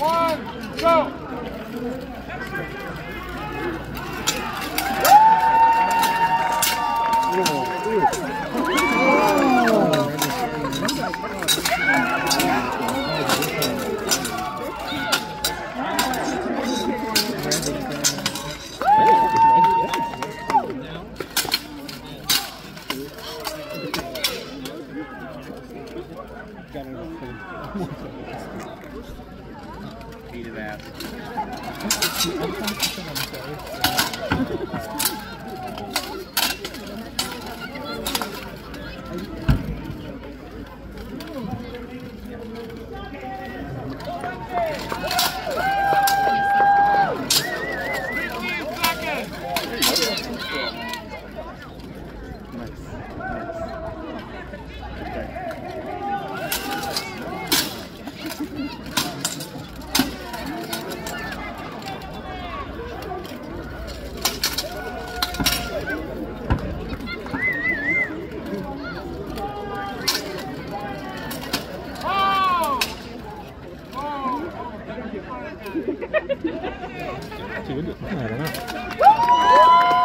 one, go! Hated ass. Fifteen seconds! Oh! Oh! ถื 自分で打たないだな。